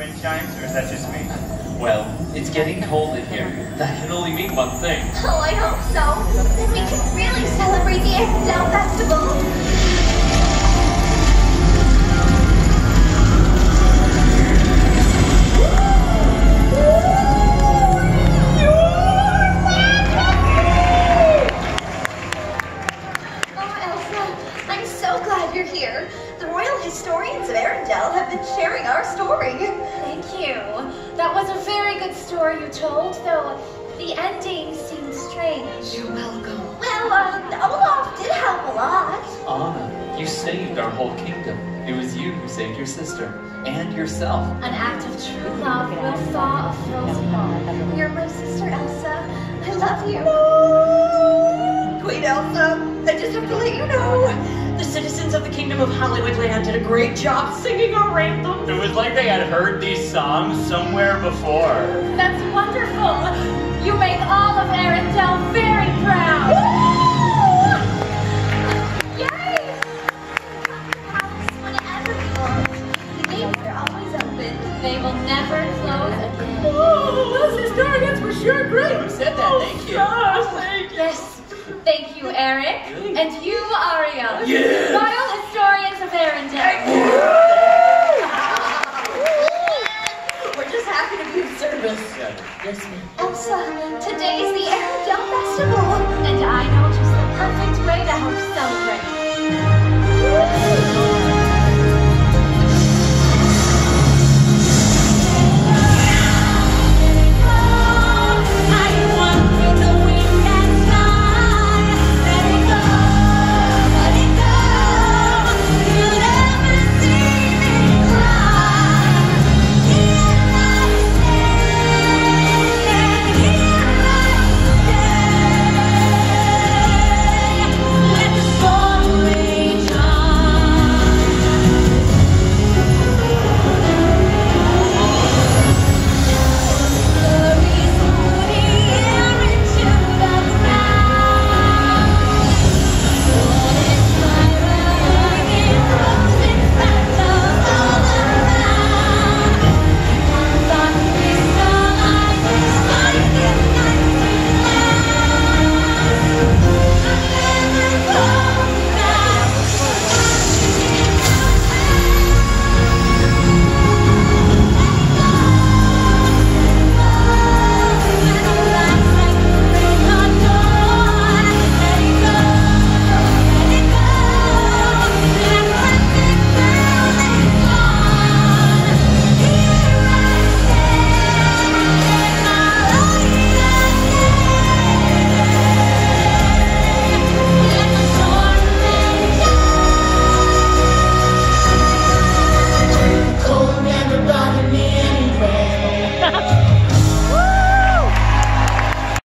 wind chimes, or is that just me? Well, it's getting cold in here. That can only mean one thing. Oh, I hope so. Then we can really celebrate the Arendelle Festival. I'm so glad you're here. The royal historians of Arendelle have been sharing our story. Thank you. That was a very good story you told, though the ending seemed strange. You're welcome. Well, uh, Olaf did help a lot. Anna, you saved our whole kingdom. It was you who saved your sister and yourself. An act of true love will thaw a frozen heart. You're my sister, Elsa. I love you. Queen Elsa, I just have to let you know. The citizens of the Kingdom of Hollywoodland did a great job singing our anthem. It was like they had heard these songs somewhere before. That's wonderful. You make all of Arendelle very proud. Yay! The palace whenever you want. The gates are always open. They will never close again. Oh, those historians were sure great. Who said that? Thank you. Oh, thank you. Yes. Thank you, Eric. And you, Aria. Yes. Royal Historians of Arendelle. We're just happy to be of service. Yeah. Yes, ma'am. Elsa, today's the Arendelle Festival. And I know just the perfect way to help celebrate.